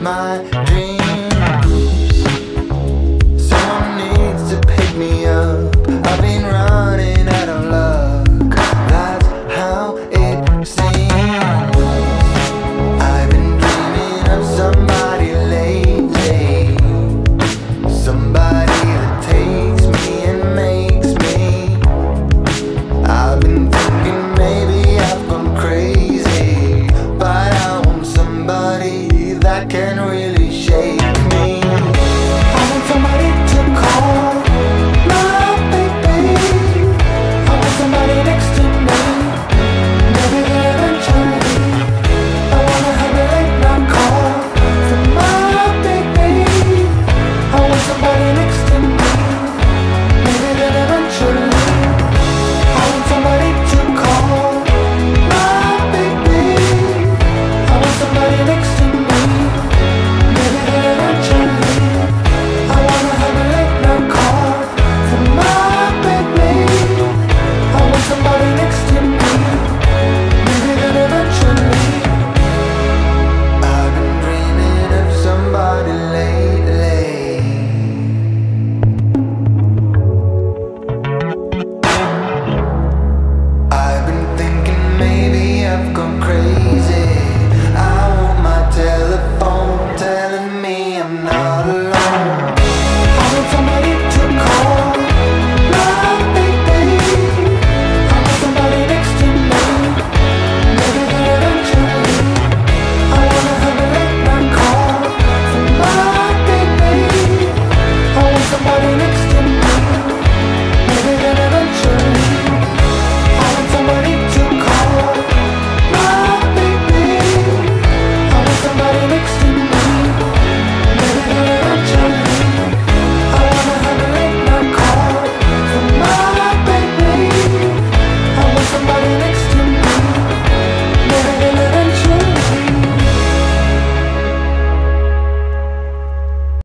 my have gone crazy.